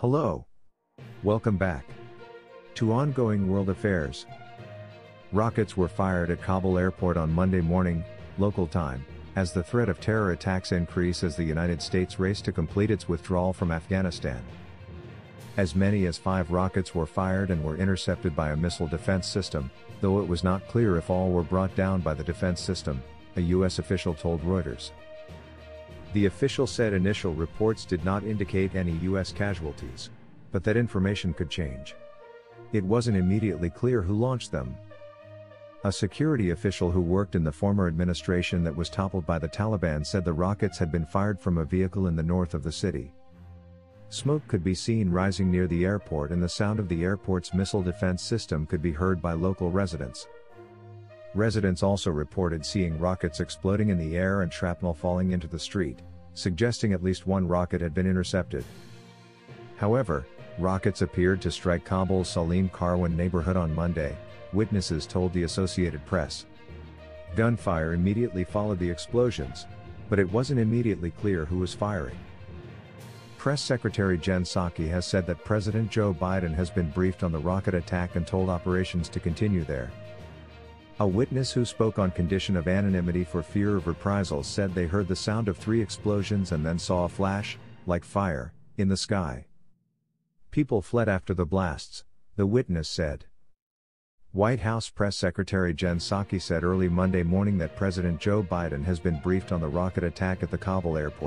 Hello. Welcome back to Ongoing World Affairs. Rockets were fired at Kabul airport on Monday morning, local time, as the threat of terror attacks increase as the United States race to complete its withdrawal from Afghanistan. As many as five rockets were fired and were intercepted by a missile defense system, though it was not clear if all were brought down by the defense system, a U.S. official told Reuters. The official said initial reports did not indicate any U.S. casualties, but that information could change. It wasn't immediately clear who launched them. A security official who worked in the former administration that was toppled by the Taliban said the rockets had been fired from a vehicle in the north of the city. Smoke could be seen rising near the airport and the sound of the airport's missile defense system could be heard by local residents. Residents also reported seeing rockets exploding in the air and shrapnel falling into the street, suggesting at least one rocket had been intercepted. However, rockets appeared to strike Kabul's Salim Karwan neighborhood on Monday, witnesses told the Associated Press. Gunfire immediately followed the explosions, but it wasn't immediately clear who was firing. Press Secretary Jen Psaki has said that President Joe Biden has been briefed on the rocket attack and told operations to continue there. A witness who spoke on condition of anonymity for fear of reprisals said they heard the sound of three explosions and then saw a flash, like fire, in the sky. People fled after the blasts, the witness said. White House Press Secretary Jen Psaki said early Monday morning that President Joe Biden has been briefed on the rocket attack at the Kabul airport.